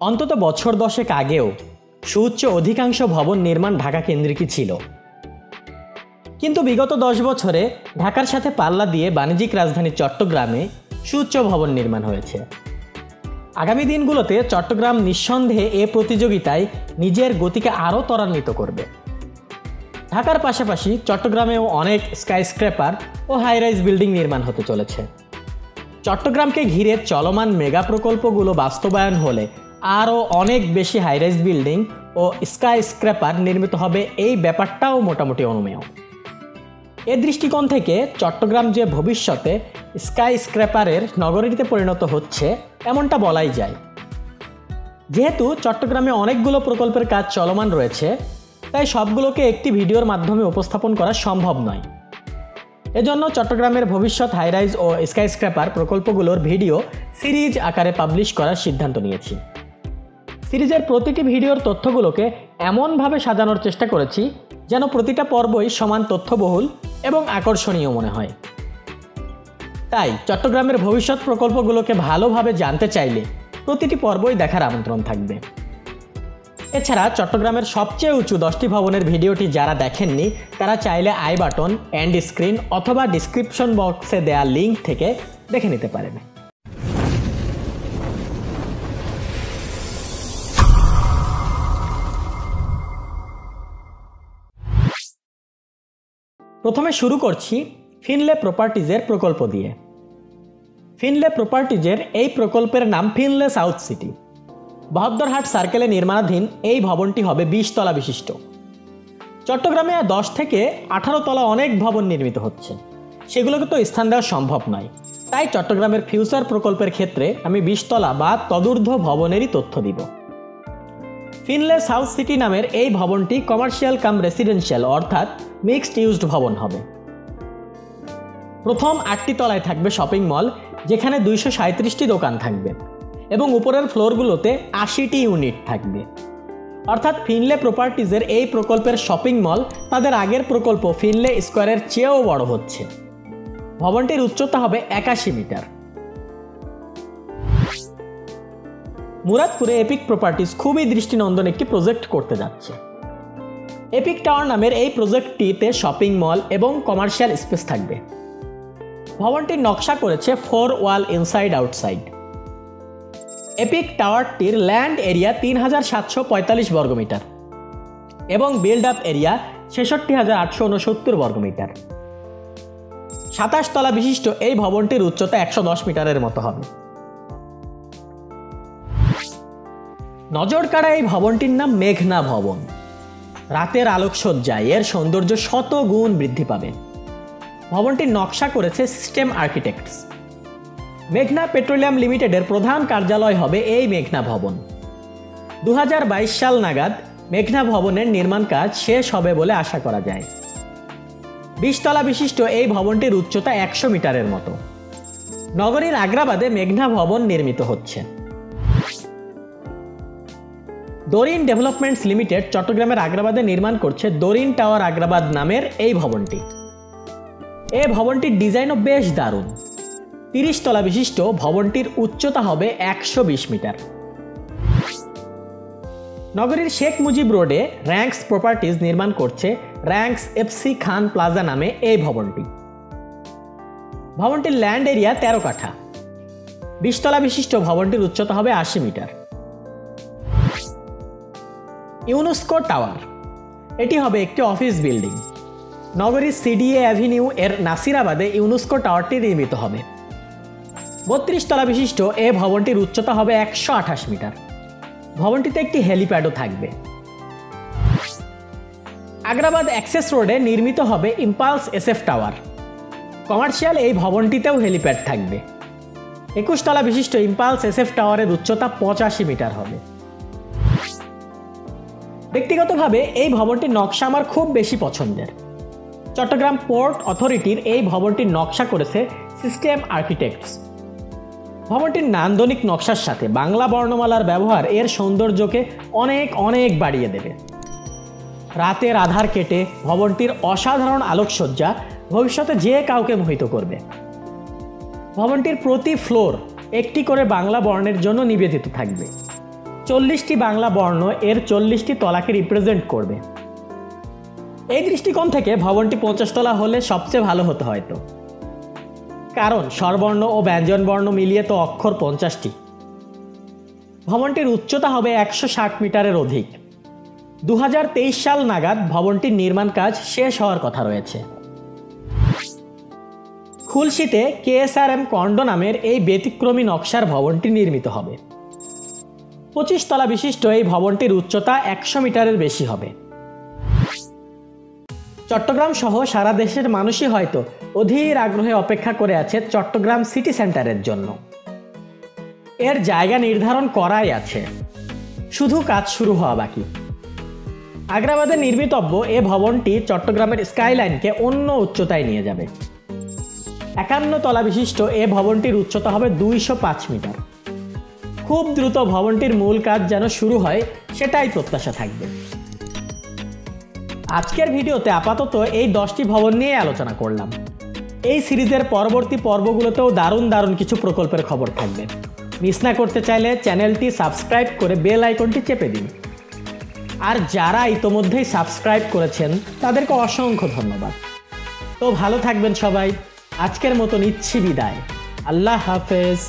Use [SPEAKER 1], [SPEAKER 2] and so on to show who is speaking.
[SPEAKER 1] অন্তত বছর দশেক আগেও সুউচ্চ অধিকাংশ ভবন নির্মাণ ঢাকা কেন্দ্রিকই ছিল। কিন্তু বিগত দশ বছরে ঢাকার সাথে পাল্লা দিয়ে বাণিজ্যিক রাজধানী চট্টগ্রামে সুউচ্চ ভবন নির্মাণ হয়েছে। আগামী দিনগুলোতে চট্টগ্রাম নিঃসন্দেহে এ প্রতিযোগিতায় নিজের গতিকে আরও ত্বরান্বিত করবে। ঢাকার পাশাপাশি চট্টগ্রামেও অনেক স্কাইস্ক্র্যাপার ও হাইরাইজ বিল্ডিং নির্মাণ হতে চলেছে। চট্টগ্রামকে ঘিরে চলমান মেগা প্রকল্পগুলো বাস্তবায়ন হলে আরও অনেক বেশি হাইরাইজ বিল্ডিং ও স্কাই স্ক্র্যাপার নির্মিত হবে এই ব্যাপারটাও মোটামুটি অনুমেয়। এ দৃষ্টিকোণ থেকে চট্টগ্রাম যে ভবিষ্যতে স্কাই স্ক্র্যাপারের নগরীতে পরিণত হচ্ছে, এমনটা বলাই যায়। যেহেতু চট্টগ্রামে অনেকগুলো প্রকল্পের কাজ চলমান রয়েছে, তাই সবগুলোকে একটি ভিডিওর মাধ্যমে উপস্থাপন করা সম্ভব নয়। এজন্য চট্টগ্রামের ভবিষ্যৎ হাইরাইজ ও স্কাই স্কাইস্ক্র্যাপার প্রকল্পগুলোর ভিডিও সিরিজ আকারে পাবলিশ করার সিদ্ধান্ত নিয়েছি। সিরিজের প্রতিটি ভিডিওর তথ্যগুলোকে এমনভাবে সাজানোর চেষ্টা করেছি যেন প্রতিটা পর্বই সমান তথ্যবহুল এবং আকর্ষণীয় মনে হয়। তাই চট্টগ্রামের ভবিষ্যৎ প্রকল্পগুলোকে ভালোভাবে জানতে চাইলে প্রতিটি পর্বই দেখার আমন্ত্রণ থাকবে। এছাড়া চট্টগ্রামের সবচেয়ে উঁচু দশটি ভবনের ভিডিওটি যারা দেখেননি, তারা চাইলে আই বাটন, অ্যান্ড স্ক্রিন অথবা ডিসক্রিপশন বক্সে দেওয়া লিঙ্ক থেকে দেখে নিতে পারেন। প্রথমে শুরু করছি ফিনলে প্রপার্টিজের প্রকল্প দিয়ে। ফিনলে প্রপার্টিজের এই প্রকল্পের নাম ফিনলে সাউথ সিটি। বহদ্দরহাট সার্কেলে নির্মাণাধীন এই ভবনটি হবে বিশতলা বিশিষ্ট। চট্টগ্রামে দশ থেকে আঠারো তলা অনেক ভবন নির্মিত হচ্ছে। সেগুলোকে তো স্থান দেওয়া সম্ভব নয়। তাই চট্টগ্রামের ফিউচার প্রকল্পের ক্ষেত্রে আমি বিশতলা বা তদূর্ধ্ব ভবনেরই তথ্য দিব। ফিনলে সাউথ সিটি নামের এই ভবনটি কমার্শিয়াল কাম রেসিডেন্সিয়াল, অর্থাৎ মিক্সড ইউজড ভবন হবে। প্রথম আটটি তলায় থাকবে শপিং মল, যেখানে দুইশো সাঁত্রিশটি দোকান থাকবে এবং উপরের ফ্লোরগুলোতে আশিটি ইউনিট থাকবে। অর্থাৎ ফিনলে প্রপার্টিজের এই প্রকল্পের শপিং মল তাদের আগের প্রকল্প ফিনলে স্কোয়ারের চেয়েও বড় হচ্ছে। ভবনটির উচ্চতা হবে একাশি মিটার। মুরাদপুরে এপিক প্রপার্টিজ খুবই দৃষ্টিনন্দন একটি প্রজেক্ট করতে যাচ্ছে। এপিক টাওয়ার নামের এই প্রজেক্টটিতে শপিং মল এবং কমার্শিয়াল স্পেস থাকবে। ভবনটির নকশা করেছে Four Wall Inside Outside Epic টাওয়ারটির land area তিন হাজার সাতশো পঁয়তাল্লিশ বর্গমিটার এবং বিল্ড আপ এরিয়া ছেষট্টি হাজার আটশো উনসত্তর বর্গমিটার সাতাশ তলা বিশিষ্ট এই ভবনটির উচ্চতা একশো দশ মিটারের মতো হবে। নজর কাড়া এই ভবনটির নাম মেঘনা ভবন। রাতের আলোকসজ্জায় এর সৌন্দর্য শত গুণ বৃদ্ধি পাবে। ভবনটির নকশা করেছে সিস্টেম আর্কিটেক্টস। মেঘনা পেট্রোলিয়াম লিমিটেডের প্রধান কার্যালয় হবে এই মেঘনা ভবন। দু হাজার বাইশ সাল নাগাদ মেঘনা ভবনের নির্মাণ কাজ শেষ হবে বলে আশা করা যায়। বিশতলা বিশিষ্ট এই ভবনটির উচ্চতা একশো মিটারের মতো। নগরীর আগ্রাবাদে মেঘনা ভবন নির্মিত হচ্ছে। দরিন ডেভেলপমেন্টস লিমিটেড চট্টগ্রামের আগ্রাবাদে নির্মাণ করছে দরিন টাওয়ার আগ্রাবাদ নামের এই ভবনটি। এই ভবনটির ডিজাইনও বেশ দারুণ। তিরিশ তলা বিশিষ্ট ভবনটির উচ্চতা হবে একশো বিশ মিটার। নগরীর শেখ মুজিব রোডে র্যাঙ্কস প্রপার্টিজ নির্মাণ করছে র্যাঙ্কস এফসি খান প্লাজা নামে এই ভবনটি। ভবনটির ল্যান্ড এরিয়া তেরো কাঠা। বিশতলা বিশিষ্ট ভবনটির উচ্চতা হবে আশি মিটার। UNESCO tower. এটি হবে একটি অফিস বিল্ডিং। নগরীর সিডিএ অ্যাভিনিউ এর নাসিরাবাদে ইউনেস্কো টাওয়ারটি নির্মিত হবে। বত্রিশ তলা বিশিষ্ট এ ভবনটির উচ্চতা হবে একশো আঠাশ মিটার। ভবনটিতে একটি হেলিপ্যাডও থাকবে। আগ্রাবাদ অ্যাক্সেস রোডে নির্মিত হবে ইম্পালস এসএফ টাওয়ার। কমার্শিয়াল এই ভবনটিতেও হেলিপ্যাড থাকবে। একুশ তলা বিশিষ্ট ইম্পালস এসএফ টাওয়ারের উচ্চতা পঁচাশি মিটার হবে। ব্যক্তিগতভাবে এই ভবনটির নকশা আমার খুব বেশি পছন্দের। চট্টগ্রাম পোর্ট অথরিটির এই ভবনটির নকশা করেছে সিস্টেম আর্কিটেক্টস। ভবনটির নান্দনিক নকশার সাথে বাংলা বর্ণমালার ব্যবহার এর সৌন্দর্যকে অনেক অনেক বাড়িয়ে দেবে। রাতের আধার কেটে ভবনটির অসাধারণ আলোকসজ্জা ভবিষ্যতে যে কাউকে মোহিত করবে। ভবনটির প্রতি ফ্লোর একটি করে বাংলা বর্ণের জন্য নিবেদিত থাকবে। চল্লিশটি বাংলা বর্ণ এর চল্লিশটি তলাকে রিপ্রেজেন্ট করবে। এই দৃষ্টিকোণ থেকে ভবনটি পঞ্চাশ তলা হলে সবচেয়ে ভালো হতো হয়তো। কারণ স্বরবর্ণ ও ব্যঞ্জনবর্ণ মিলিয়ে তো অক্ষর পঞ্চাশটি। ভবনটির উচ্চতা হবে একশো ষাট মিটারের অধিক। দু হাজার তেইশ সাল নাগাদ ভবনটির নির্মাণ কাজ শেষ হওয়ার কথা রয়েছে। খুলশিতে কেএসআরএম কন্ড নামের এই ব্যতিক্রমী নকশার ভবনটি নির্মিত হবে। পঁচিশ তলা বিশিষ্ট এই ভবনটির উচ্চতা একশো মিটারের বেশি হবে। চট্টগ্রাম সহ সারা দেশের মানুষই হয়তো অধীর আগ্রহে অপেক্ষা করে আছে চট্টগ্রাম সিটি সেন্টারের জন্য। এর জায়গা নির্ধারণ করাই আছে। শুধু কাজ শুরু হওয়া বাকি। আগ্রাবাদে নির্মিতব্য এ ভবনটি চট্টগ্রামের স্কাইলাইনকে অন্য উচ্চতায় নিয়ে যাবে। একান্ন তলা বিশিষ্ট এ ভবনটির উচ্চতা হবে দুইশো পাঁচ মিটার। খুব দ্রুত ভবনটির মূল কাজ যেন শুরু হয়, সেটাই প্রত্যাশা থাকবে। আজকের ভিডিওতে আপাতত এই দশটি ভবন নিয়ে আলোচনা করলাম। এই সিরিজের পরবর্তী পর্বগুলোতেও দারুণ দারুণ কিছু প্রকল্পের খবর থাকবে। মিস না করতে চাইলে চ্যানেলটি সাবস্ক্রাইব করে বেল আইকনটি চেপে দিন। আর যারা ইতোমধ্যেই সাবস্ক্রাইব করেছেন, তাদেরকে অসংখ্য ধন্যবাদ। তো ভালো থাকবেন সবাই। আজকের মতো নিচ্ছি বিদায়। আল্লাহ হাফেজ।